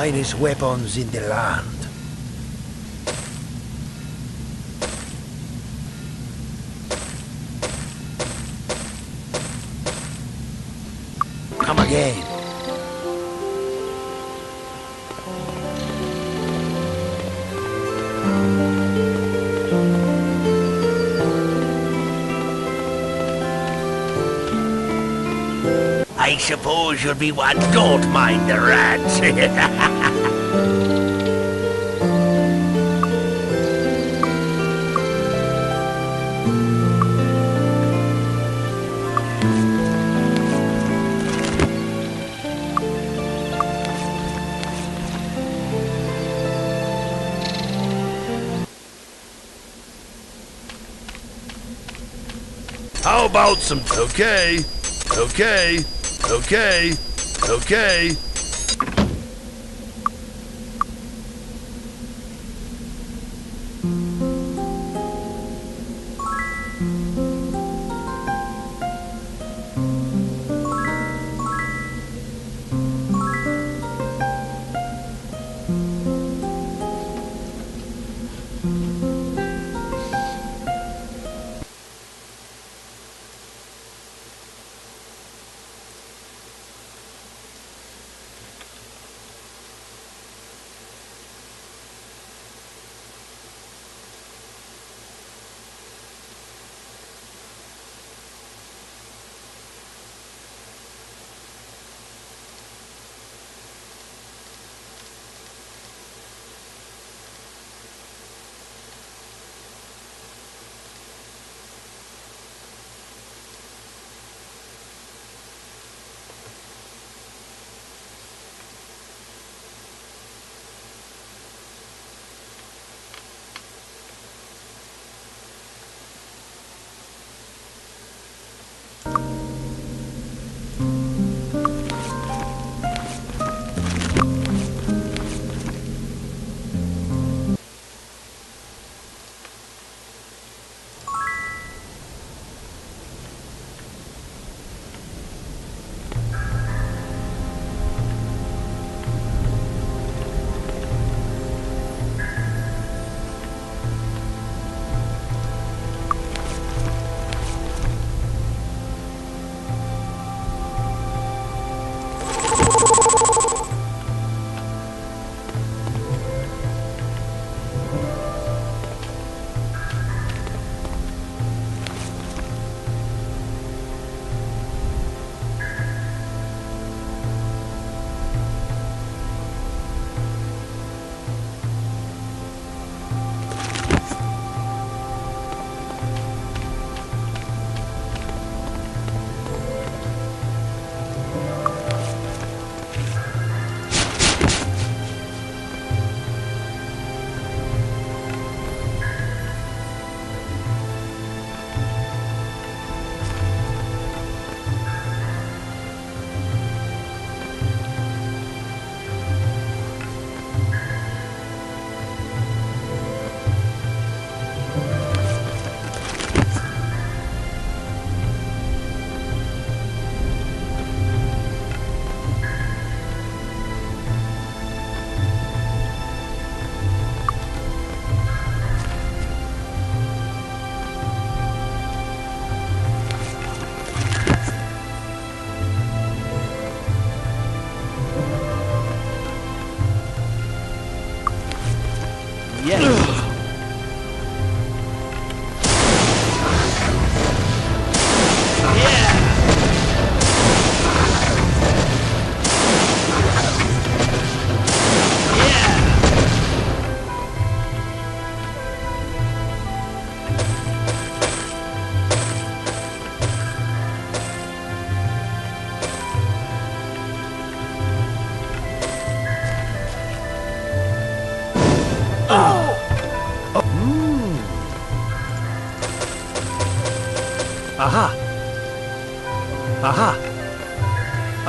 finest weapons in the land. Come again. Suppose you'll be one. Don't mind the rats. How about some... Okay, okay, okay, okay.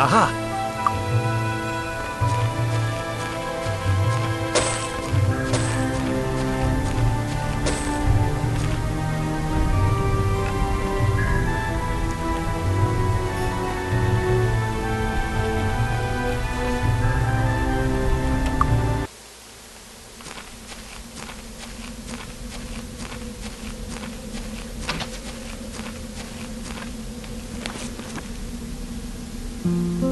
啊哈。Mm-hmm.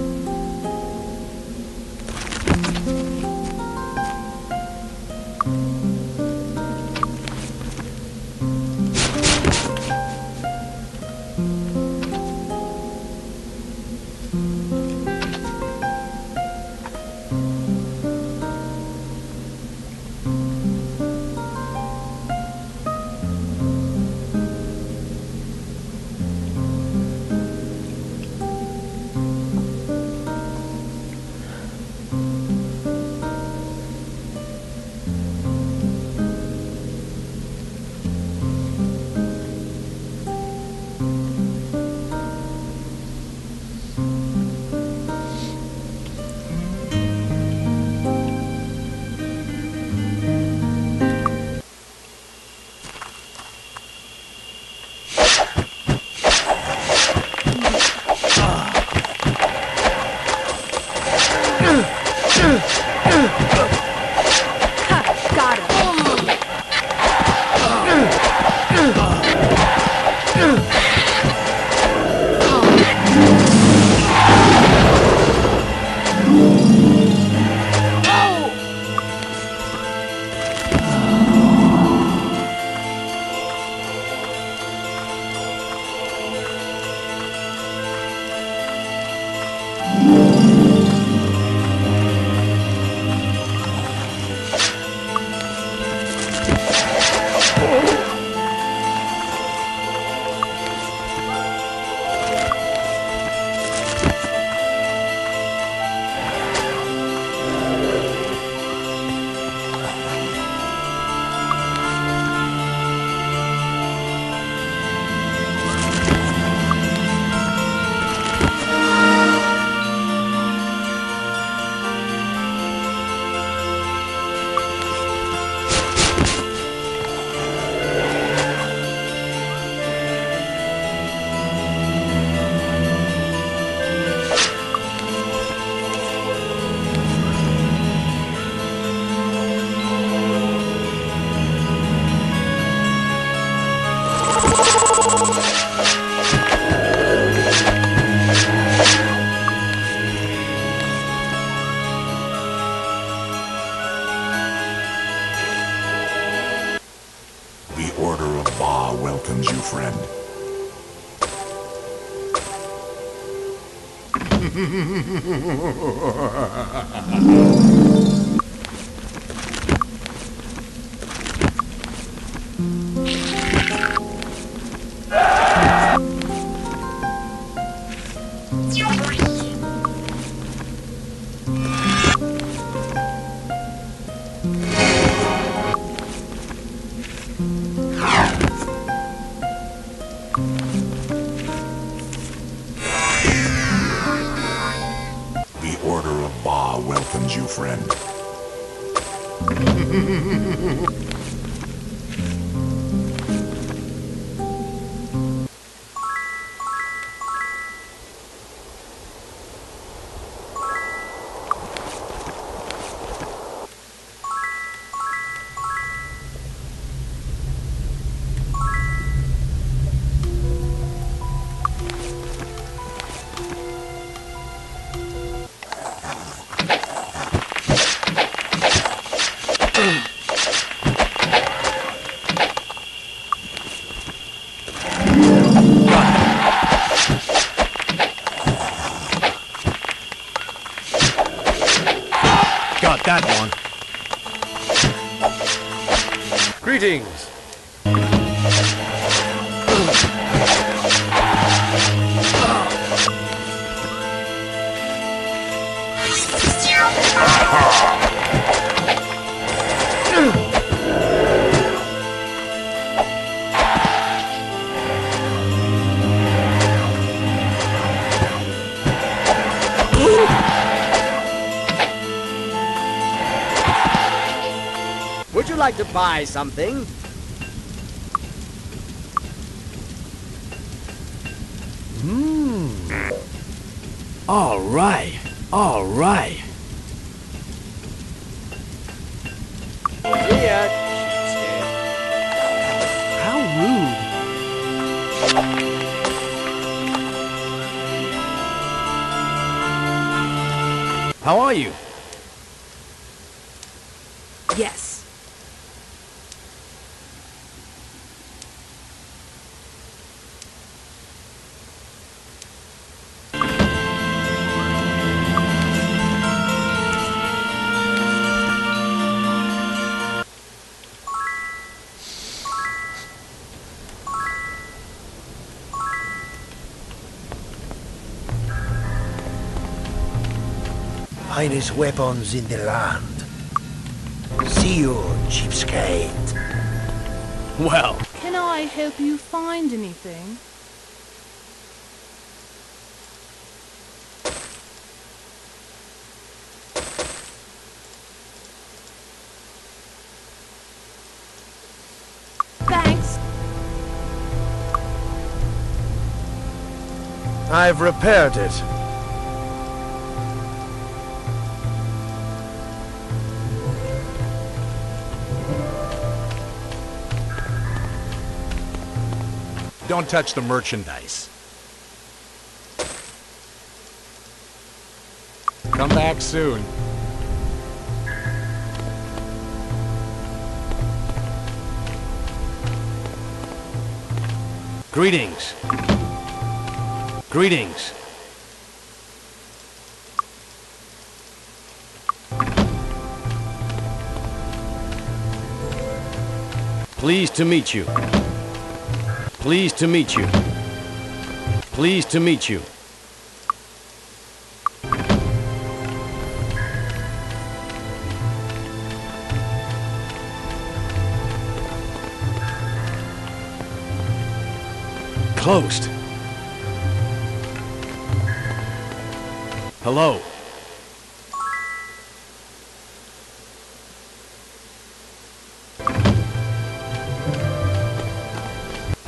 Him. The Order of Baa welcomes you, friend. The Order of Baa welcomes you, friend. like to buy something? Hmm. All right. All right. See ya. How rude. How are you? Finest weapons in the land. See you, cheapskate. Well, Can I help you find anything? Thanks. I've repaired it. Don't touch the merchandise. Come back soon. Greetings. Greetings. Pleased to meet you. Pleased to meet you. Pleased to meet you. Closed. Hello.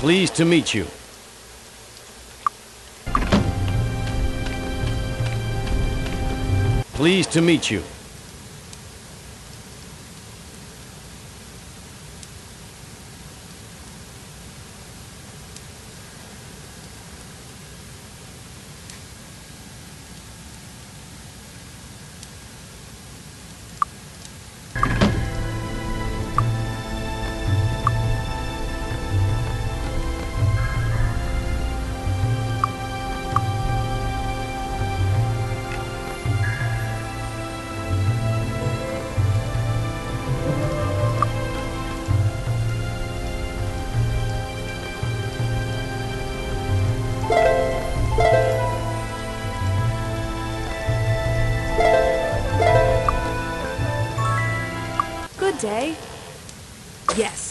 Pleased to meet you. Pleased to meet you. Day. Yes.